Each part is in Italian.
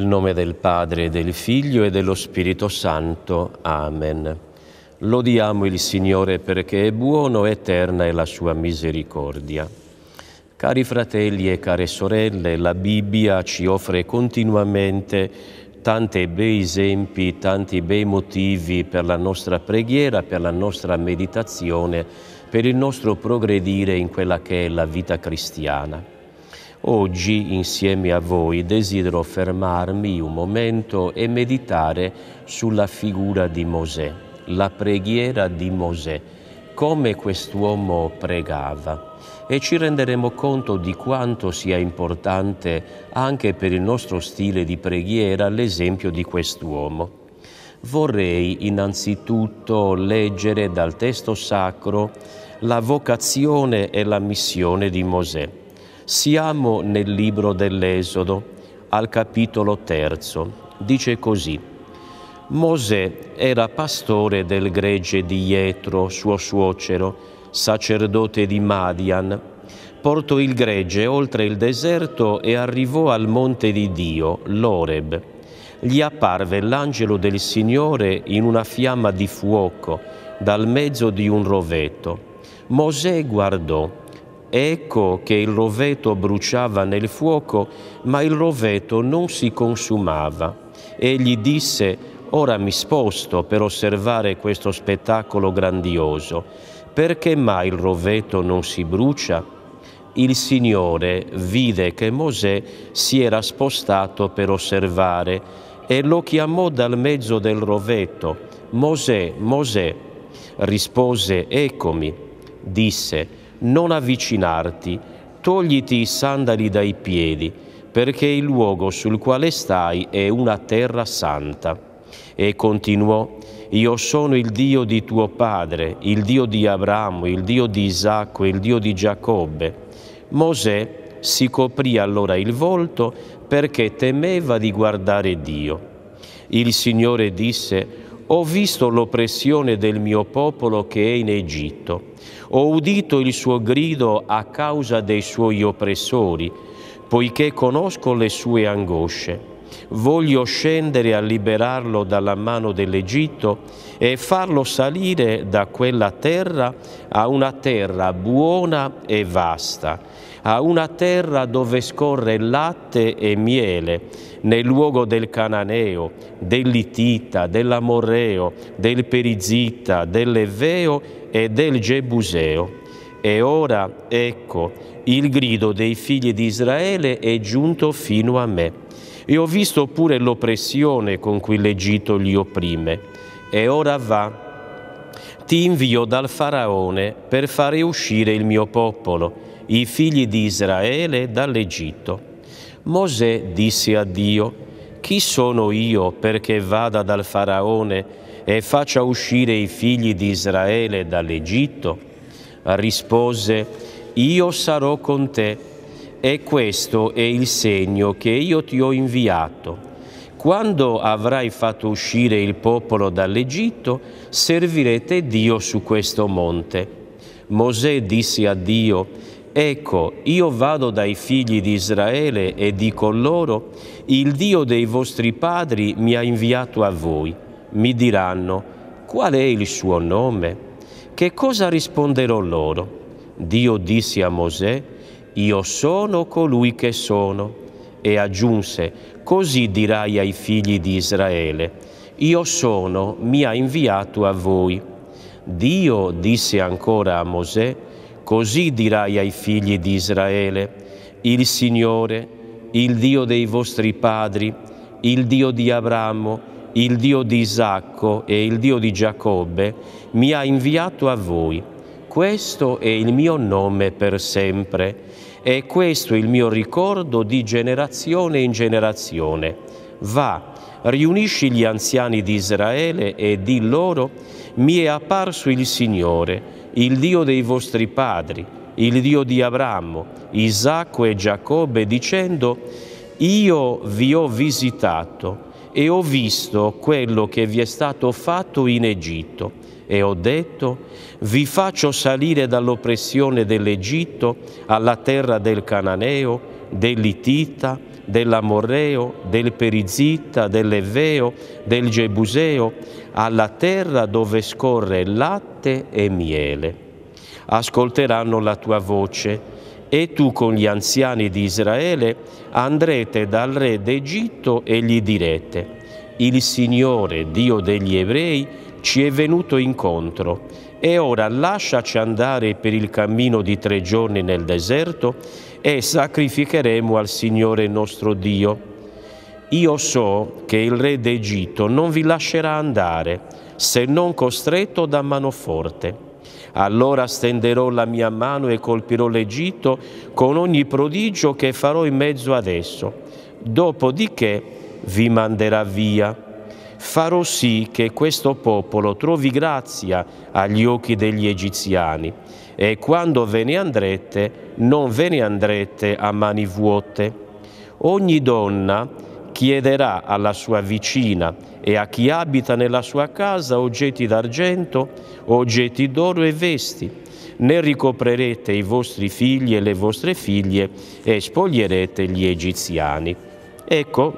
nome del Padre, del Figlio e dello Spirito Santo. Amen. Lodiamo il Signore perché è buono, eterna è la sua misericordia. Cari fratelli e care sorelle, la Bibbia ci offre continuamente tanti bei esempi, tanti bei motivi per la nostra preghiera, per la nostra meditazione, per il nostro progredire in quella che è la vita cristiana. Oggi insieme a voi desidero fermarmi un momento e meditare sulla figura di Mosè, la preghiera di Mosè, come quest'uomo pregava e ci renderemo conto di quanto sia importante anche per il nostro stile di preghiera l'esempio di quest'uomo. Vorrei innanzitutto leggere dal testo sacro la vocazione e la missione di Mosè. Siamo nel libro dell'Esodo, al capitolo terzo. Dice così. Mosè era pastore del gregge di Jetro, suo suocero, sacerdote di Madian. Portò il gregge oltre il deserto e arrivò al monte di Dio, l'Oreb. Gli apparve l'angelo del Signore in una fiamma di fuoco dal mezzo di un roveto. Mosè guardò Ecco che il roveto bruciava nel fuoco, ma il roveto non si consumava. Egli disse, ora mi sposto per osservare questo spettacolo grandioso. Perché mai il roveto non si brucia? Il Signore vide che Mosè si era spostato per osservare e lo chiamò dal mezzo del roveto. Mosè, Mosè, rispose, eccomi. Disse, non avvicinarti, togliti i sandali dai piedi, perché il luogo sul quale stai è una terra santa. E continuò, io sono il Dio di tuo padre, il Dio di Abramo, il Dio di Isacco, il Dio di Giacobbe. Mosè si coprì allora il volto perché temeva di guardare Dio. Il Signore disse, ho visto l'oppressione del mio popolo che è in Egitto ho udito il suo grido a causa dei suoi oppressori, poiché conosco le sue angosce. Voglio scendere a liberarlo dalla mano dell'Egitto e farlo salire da quella terra a una terra buona e vasta, a una terra dove scorre latte e miele, nel luogo del Cananeo, dell'Itita, dell'Amorreo, del Perizita, dell'Eveo e del Gebuseo. E ora, ecco, il grido dei figli di Israele è giunto fino a me. E ho visto pure l'oppressione con cui l'Egitto li opprime. E ora va, ti invio dal Faraone per fare uscire il mio popolo, i figli di Israele, dall'Egitto. Mosè disse a Dio, chi sono io perché vada dal Faraone e faccia uscire i figli di Israele dall'Egitto? Rispose, io sarò con te e questo è il segno che io ti ho inviato. Quando avrai fatto uscire il popolo dall'Egitto, servirete Dio su questo monte. Mosè disse a Dio, Ecco, io vado dai figli di Israele e dico loro, il Dio dei vostri padri mi ha inviato a voi mi diranno qual è il suo nome? Che cosa risponderò loro? Dio disse a Mosè, io sono colui che sono. E aggiunse, così dirai ai figli di Israele, io sono, mi ha inviato a voi. Dio disse ancora a Mosè, così dirai ai figli di Israele, il Signore, il Dio dei vostri padri, il Dio di Abramo, il Dio di Isacco e il Dio di Giacobbe, mi ha inviato a voi. Questo è il mio nome per sempre e questo è il mio ricordo di generazione in generazione. Va, riunisci gli anziani di Israele e di loro, mi è apparso il Signore, il Dio dei vostri padri, il Dio di Abramo, Isacco e Giacobbe, dicendo, io vi ho visitato e ho visto quello che vi è stato fatto in Egitto e ho detto, vi faccio salire dall'oppressione dell'Egitto alla terra del Cananeo, dell'Itita, dell'Amorreo, del Perizita, dell'Eveo, del Gebuseo, alla terra dove scorre latte e miele. Ascolteranno la tua voce e tu con gli anziani di Israele andrete dal re d'Egitto e gli direte, il Signore, Dio degli ebrei, ci è venuto incontro e ora lasciaci andare per il cammino di tre giorni nel deserto e sacrificheremo al Signore nostro Dio. Io so che il re d'Egitto non vi lascerà andare se non costretto da mano forte allora stenderò la mia mano e colpirò l'Egitto con ogni prodigio che farò in mezzo ad esso. Dopodiché vi manderà via. Farò sì che questo popolo trovi grazia agli occhi degli egiziani e quando ve ne andrete non ve ne andrete a mani vuote. Ogni donna chiederà alla sua vicina e a chi abita nella sua casa oggetti d'argento, oggetti d'oro e vesti. Ne ricoprirete i vostri figli e le vostre figlie e spoglierete gli egiziani. Ecco,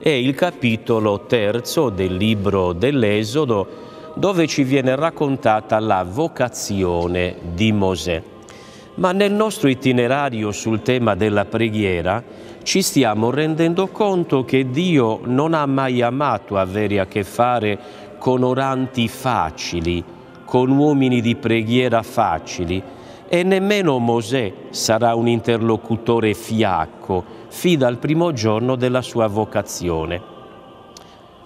è il capitolo terzo del libro dell'Esodo dove ci viene raccontata la vocazione di Mosè. Ma nel nostro itinerario sul tema della preghiera ci stiamo rendendo conto che Dio non ha mai amato avere a che fare con oranti facili, con uomini di preghiera facili e nemmeno Mosè sarà un interlocutore fiacco fin dal primo giorno della sua vocazione.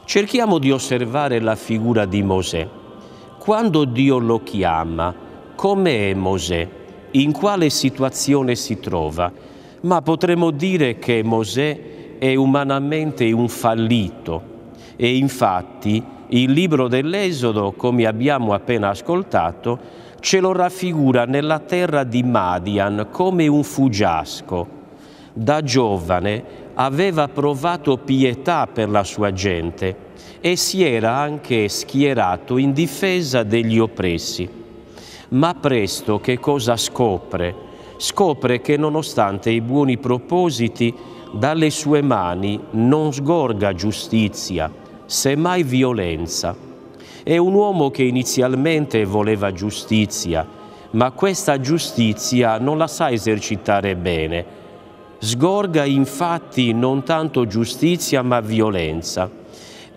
Cerchiamo di osservare la figura di Mosè. Quando Dio lo chiama, com'è Mosè? In quale situazione si trova? ma potremmo dire che Mosè è umanamente un fallito e infatti il libro dell'Esodo, come abbiamo appena ascoltato, ce lo raffigura nella terra di Madian come un fuggiasco. Da giovane aveva provato pietà per la sua gente e si era anche schierato in difesa degli oppressi. Ma presto che cosa scopre? scopre che nonostante i buoni propositi, dalle sue mani non sgorga giustizia, semmai violenza. È un uomo che inizialmente voleva giustizia, ma questa giustizia non la sa esercitare bene. Sgorga infatti non tanto giustizia ma violenza.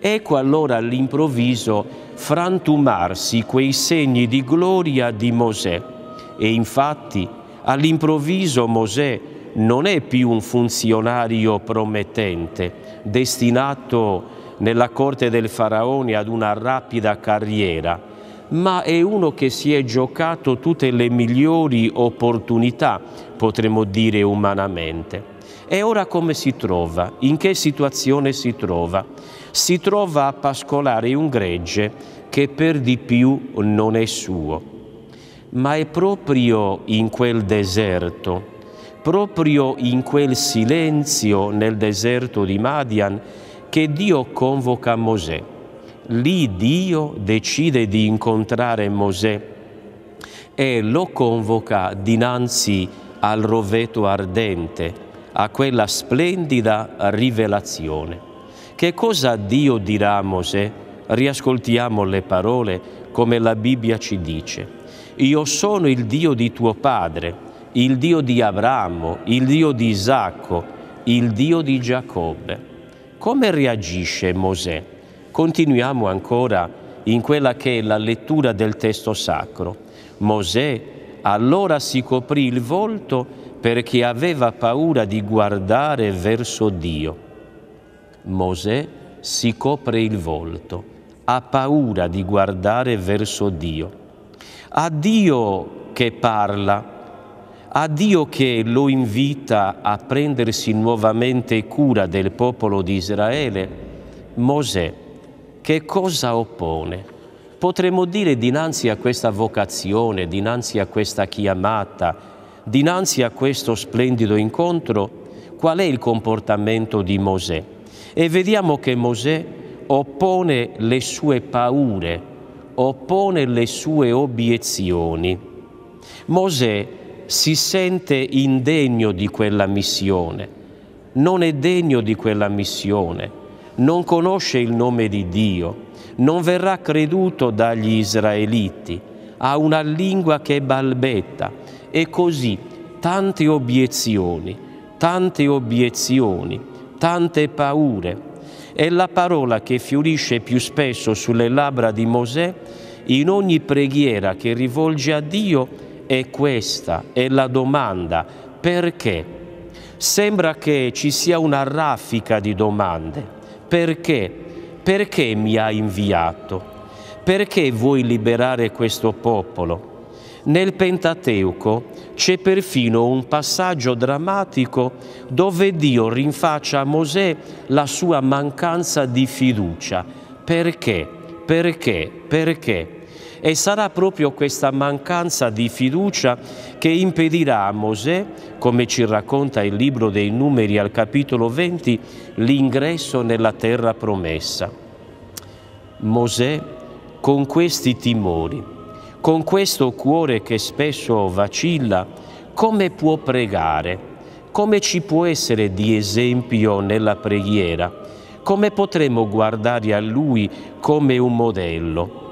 Ecco allora all'improvviso frantumarsi quei segni di gloria di Mosè e infatti All'improvviso Mosè non è più un funzionario promettente, destinato nella corte del faraone ad una rapida carriera, ma è uno che si è giocato tutte le migliori opportunità, potremmo dire umanamente. E ora come si trova? In che situazione si trova? Si trova a pascolare un gregge che per di più non è suo ma è proprio in quel deserto, proprio in quel silenzio nel deserto di Madian che Dio convoca Mosè. Lì Dio decide di incontrare Mosè e lo convoca dinanzi al roveto ardente, a quella splendida rivelazione. Che cosa Dio dirà a Mosè? Riascoltiamo le parole come la Bibbia ci dice. Io sono il Dio di tuo padre, il Dio di Abramo, il Dio di Isacco, il Dio di Giacobbe. Come reagisce Mosè? Continuiamo ancora in quella che è la lettura del testo sacro. Mosè allora si coprì il volto perché aveva paura di guardare verso Dio. Mosè si copre il volto, ha paura di guardare verso Dio a Dio che parla, a Dio che lo invita a prendersi nuovamente cura del popolo di Israele, Mosè, che cosa oppone? Potremmo dire dinanzi a questa vocazione, dinanzi a questa chiamata, dinanzi a questo splendido incontro, qual è il comportamento di Mosè? E vediamo che Mosè oppone le sue paure, oppone le sue obiezioni. Mosè si sente indegno di quella missione, non è degno di quella missione, non conosce il nome di Dio, non verrà creduto dagli israeliti, ha una lingua che balbetta e così tante obiezioni, tante obiezioni, tante paure. È la parola che fiorisce più spesso sulle labbra di Mosè in ogni preghiera che rivolge a Dio è questa, è la domanda, perché? Sembra che ci sia una raffica di domande. Perché? Perché mi ha inviato? Perché vuoi liberare questo popolo? Nel Pentateuco c'è perfino un passaggio drammatico dove Dio rinfaccia a Mosè la sua mancanza di fiducia. Perché? Perché? Perché? E sarà proprio questa mancanza di fiducia che impedirà a Mosè, come ci racconta il libro dei numeri al capitolo 20, l'ingresso nella terra promessa. Mosè, con questi timori, con questo cuore che spesso vacilla, come può pregare? Come ci può essere di esempio nella preghiera? Come potremo guardare a Lui come un modello?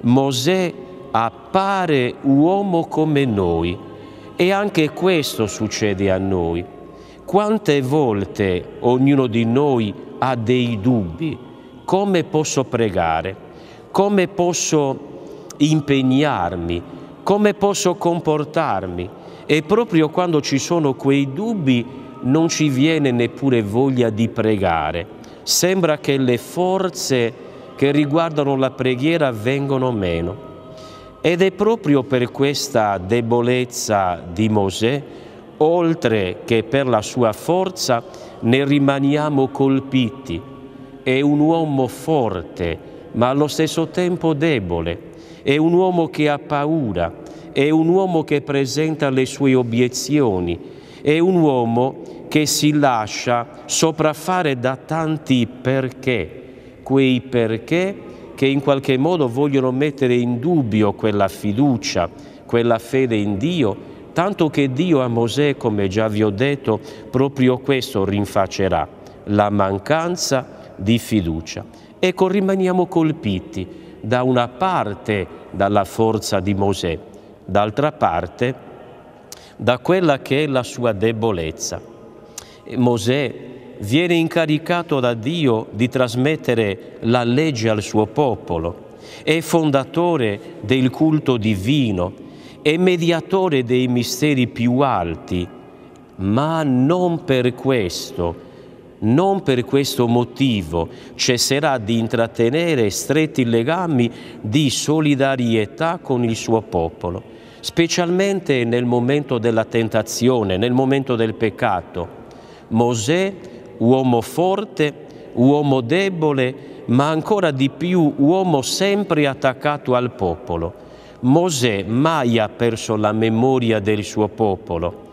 Mosè appare uomo come noi e anche questo succede a noi. Quante volte ognuno di noi ha dei dubbi? Come posso pregare? Come posso impegnarmi? Come posso comportarmi? E proprio quando ci sono quei dubbi non ci viene neppure voglia di pregare. Sembra che le forze che riguardano la preghiera vengono meno. Ed è proprio per questa debolezza di Mosè, oltre che per la sua forza, ne rimaniamo colpiti. È un uomo forte, ma allo stesso tempo debole. È un uomo che ha paura, è un uomo che presenta le sue obiezioni, è un uomo che si lascia sopraffare da tanti perché quei perché che in qualche modo vogliono mettere in dubbio quella fiducia, quella fede in Dio, tanto che Dio a Mosè, come già vi ho detto, proprio questo rinfaccerà, la mancanza di fiducia. Ecco, rimaniamo colpiti da una parte dalla forza di Mosè, d'altra parte da quella che è la sua debolezza. Mosè viene incaricato da Dio di trasmettere la legge al suo popolo, è fondatore del culto divino, è mediatore dei misteri più alti, ma non per questo, non per questo motivo cesserà di intrattenere stretti legami di solidarietà con il suo popolo, specialmente nel momento della tentazione, nel momento del peccato. Mosè uomo forte, uomo debole, ma ancora di più uomo sempre attaccato al popolo. Mosè mai ha perso la memoria del suo popolo.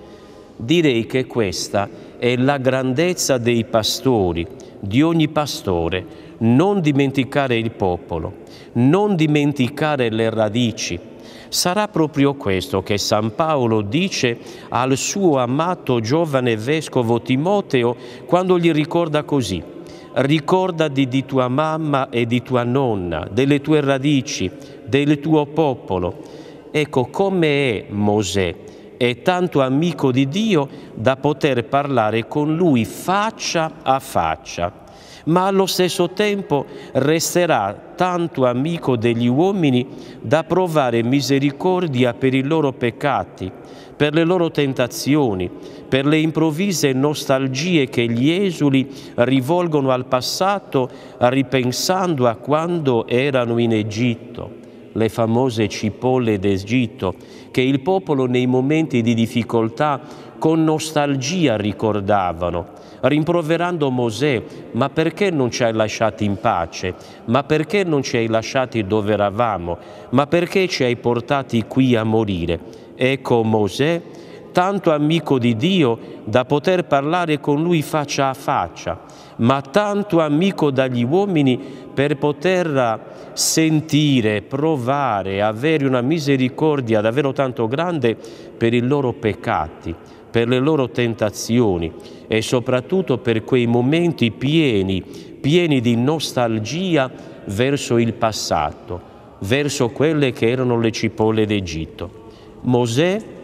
Direi che questa è la grandezza dei pastori, di ogni pastore, non dimenticare il popolo, non dimenticare le radici, Sarà proprio questo che San Paolo dice al suo amato giovane vescovo Timoteo quando gli ricorda così. Ricordati di tua mamma e di tua nonna, delle tue radici, del tuo popolo. Ecco come è Mosè, è tanto amico di Dio da poter parlare con lui faccia a faccia ma allo stesso tempo resterà tanto amico degli uomini da provare misericordia per i loro peccati, per le loro tentazioni, per le improvvise nostalgie che gli esuli rivolgono al passato ripensando a quando erano in Egitto le famose cipolle d'Egitto, che il popolo nei momenti di difficoltà con nostalgia ricordavano rimproverando Mosè, ma perché non ci hai lasciati in pace? Ma perché non ci hai lasciati dove eravamo? Ma perché ci hai portati qui a morire? Ecco Mosè tanto amico di Dio da poter parlare con lui faccia a faccia, ma tanto amico dagli uomini per poter sentire, provare, avere una misericordia davvero tanto grande per i loro peccati, per le loro tentazioni e soprattutto per quei momenti pieni, pieni di nostalgia verso il passato, verso quelle che erano le cipolle d'Egitto. Mosè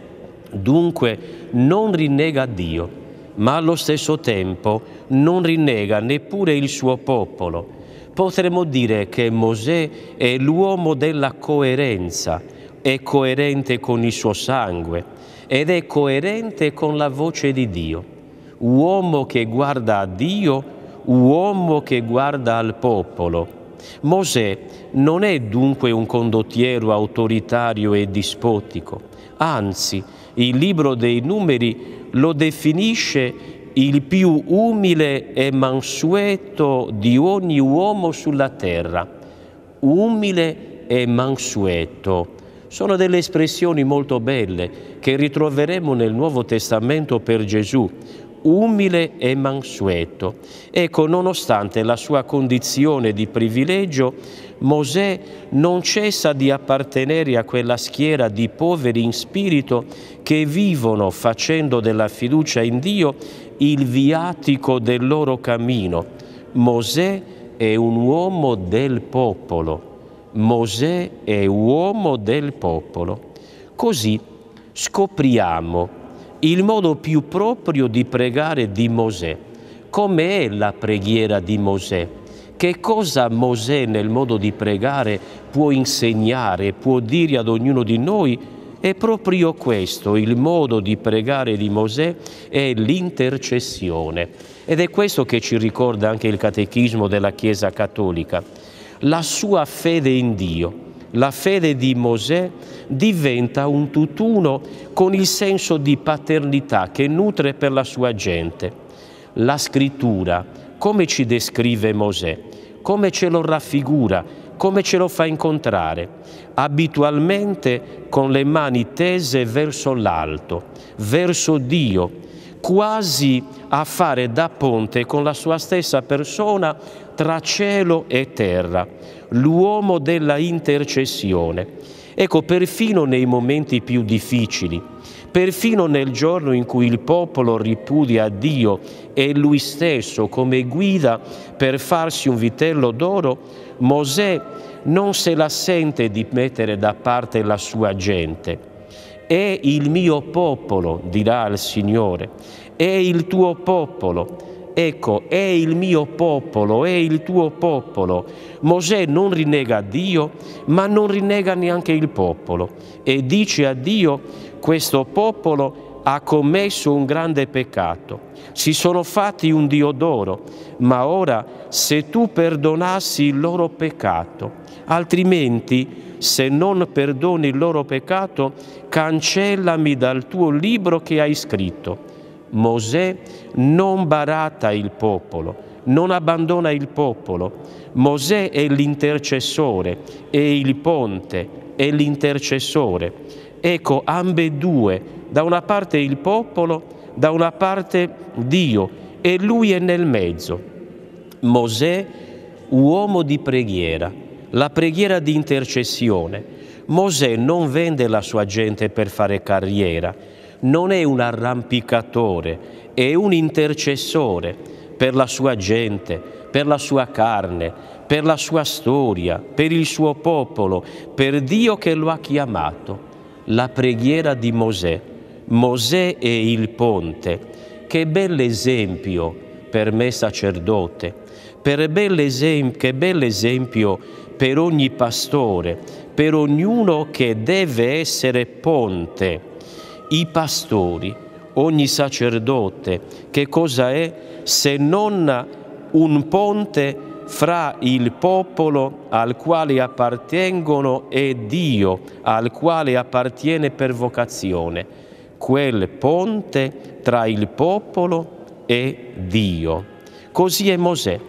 dunque non rinnega Dio, ma allo stesso tempo non rinnega neppure il suo popolo. Potremmo dire che Mosè è l'uomo della coerenza, è coerente con il suo sangue ed è coerente con la voce di Dio. Uomo che guarda a Dio, uomo che guarda al popolo. Mosè non è dunque un condottiero autoritario e dispotico, anzi il libro dei numeri lo definisce il più umile e mansueto di ogni uomo sulla terra. Umile e mansueto. Sono delle espressioni molto belle che ritroveremo nel Nuovo Testamento per Gesù umile e mansueto. Ecco, nonostante la sua condizione di privilegio, Mosè non cessa di appartenere a quella schiera di poveri in spirito che vivono facendo della fiducia in Dio il viatico del loro cammino. Mosè è un uomo del popolo. Mosè è uomo del popolo. Così scopriamo il modo più proprio di pregare di Mosè. Com'è la preghiera di Mosè? Che cosa Mosè nel modo di pregare può insegnare, può dire ad ognuno di noi? È proprio questo, il modo di pregare di Mosè è l'intercessione. Ed è questo che ci ricorda anche il catechismo della Chiesa Cattolica, la sua fede in Dio la fede di Mosè diventa un tutt'uno con il senso di paternità che nutre per la sua gente. La scrittura, come ci descrive Mosè, come ce lo raffigura, come ce lo fa incontrare, abitualmente con le mani tese verso l'alto, verso Dio, quasi a fare da ponte con la sua stessa persona tra cielo e terra, l'uomo della intercessione. Ecco, perfino nei momenti più difficili, perfino nel giorno in cui il popolo ripudia Dio e lui stesso come guida per farsi un vitello d'oro, Mosè non se la sente di mettere da parte la sua gente è il mio popolo, dirà il Signore, è il tuo popolo. Ecco, è il mio popolo, è il tuo popolo. Mosè non rinnega Dio, ma non rinnega neanche il popolo e dice a Dio, questo popolo ha commesso un grande peccato, si sono fatti un Dio d'oro, ma ora se tu perdonassi il loro peccato, altrimenti se non perdoni il loro peccato, cancellami dal tuo libro che hai scritto. Mosè non barata il popolo, non abbandona il popolo. Mosè è l'intercessore, è il ponte, è l'intercessore. Ecco, ambedue, da una parte il popolo, da una parte Dio, e lui è nel mezzo. Mosè, uomo di preghiera, la preghiera di intercessione. Mosè non vende la sua gente per fare carriera, non è un arrampicatore, è un intercessore per la sua gente, per la sua carne, per la sua storia, per il suo popolo, per Dio che lo ha chiamato. La preghiera di Mosè. Mosè è il ponte. Che bell'esempio per me sacerdote, per bell'esempio, che bell'esempio per ogni pastore, per ognuno che deve essere ponte. I pastori, ogni sacerdote, che cosa è se non un ponte fra il popolo al quale appartengono e Dio al quale appartiene per vocazione, quel ponte tra il popolo e Dio. Così è Mosè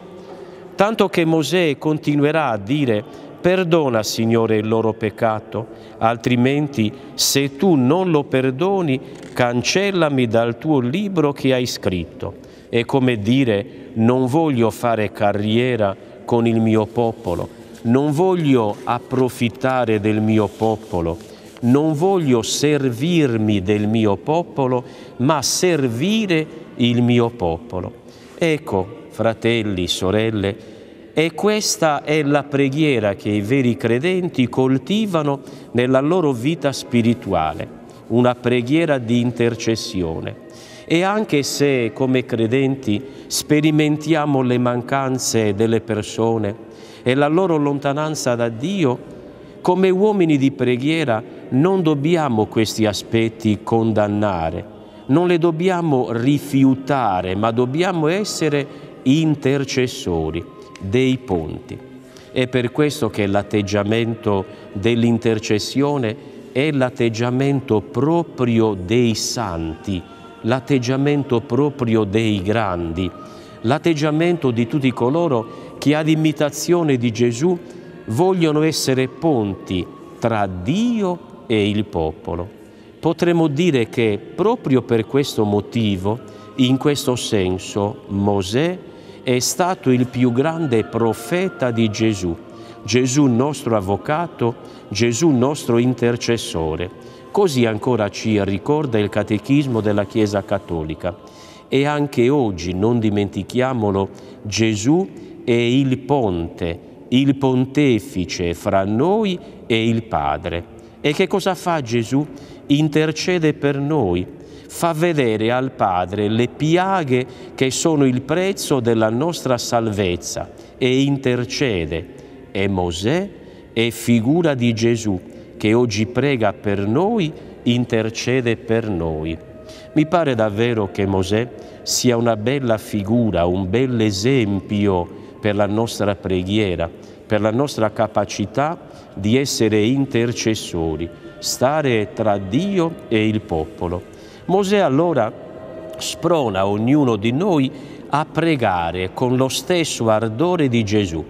tanto che Mosè continuerà a dire Perdona, Signore, il loro peccato, altrimenti se tu non lo perdoni, cancellami dal tuo libro che hai scritto. È come dire, non voglio fare carriera con il mio popolo, non voglio approfittare del mio popolo, non voglio servirmi del mio popolo, ma servire il mio popolo. Ecco, fratelli, sorelle, e questa è la preghiera che i veri credenti coltivano nella loro vita spirituale, una preghiera di intercessione. E anche se come credenti sperimentiamo le mancanze delle persone e la loro lontananza da Dio, come uomini di preghiera non dobbiamo questi aspetti condannare, non le dobbiamo rifiutare, ma dobbiamo essere intercessori dei ponti. È per questo che l'atteggiamento dell'intercessione è l'atteggiamento proprio dei santi, l'atteggiamento proprio dei grandi, l'atteggiamento di tutti coloro che ad imitazione di Gesù vogliono essere ponti tra Dio e il popolo. Potremmo dire che proprio per questo motivo, in questo senso, Mosè è stato il più grande profeta di Gesù, Gesù nostro avvocato, Gesù nostro intercessore. Così ancora ci ricorda il catechismo della Chiesa Cattolica. E anche oggi, non dimentichiamolo, Gesù è il ponte, il pontefice fra noi e il Padre. E che cosa fa Gesù? Intercede per noi fa vedere al Padre le piaghe che sono il prezzo della nostra salvezza e intercede. E Mosè è figura di Gesù che oggi prega per noi, intercede per noi. Mi pare davvero che Mosè sia una bella figura, un bel esempio per la nostra preghiera, per la nostra capacità di essere intercessori, stare tra Dio e il popolo. Mosè allora sprona ognuno di noi a pregare con lo stesso ardore di Gesù,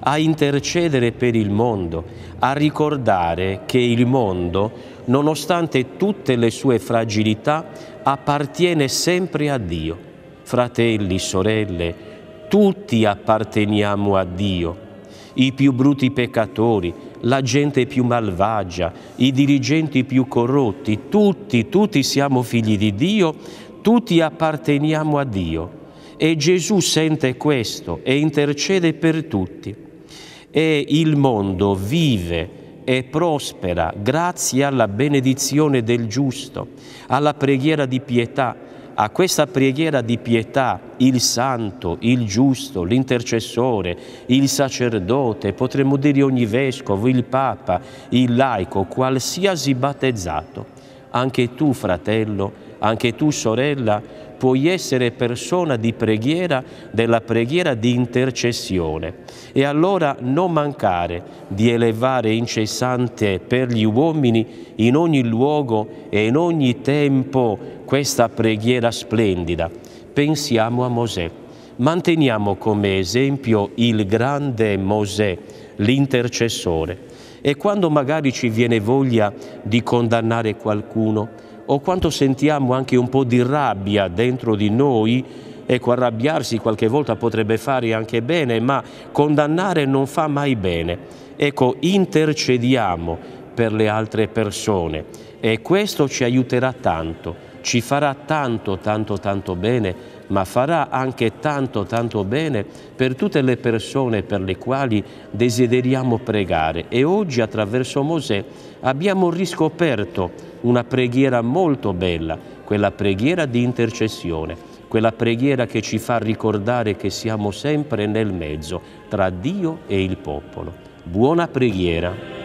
a intercedere per il mondo, a ricordare che il mondo, nonostante tutte le sue fragilità, appartiene sempre a Dio. Fratelli, sorelle, tutti apparteniamo a Dio, i più bruti peccatori, la gente più malvagia, i dirigenti più corrotti, tutti, tutti siamo figli di Dio, tutti apparteniamo a Dio. E Gesù sente questo e intercede per tutti. E il mondo vive e prospera grazie alla benedizione del giusto, alla preghiera di pietà, a questa preghiera di pietà il santo, il giusto, l'intercessore, il sacerdote, potremmo dire ogni vescovo, il papa, il laico, qualsiasi battezzato, anche tu fratello, anche tu sorella, puoi essere persona di preghiera, della preghiera di intercessione. E allora non mancare di elevare incessante per gli uomini in ogni luogo e in ogni tempo questa preghiera splendida. Pensiamo a Mosè. Manteniamo come esempio il grande Mosè, l'intercessore. E quando magari ci viene voglia di condannare qualcuno, o quando sentiamo anche un po' di rabbia dentro di noi, ecco arrabbiarsi qualche volta potrebbe fare anche bene, ma condannare non fa mai bene. Ecco, intercediamo per le altre persone e questo ci aiuterà tanto, ci farà tanto, tanto, tanto bene ma farà anche tanto, tanto bene per tutte le persone per le quali desideriamo pregare. E oggi attraverso Mosè abbiamo riscoperto una preghiera molto bella, quella preghiera di intercessione, quella preghiera che ci fa ricordare che siamo sempre nel mezzo tra Dio e il popolo. Buona preghiera.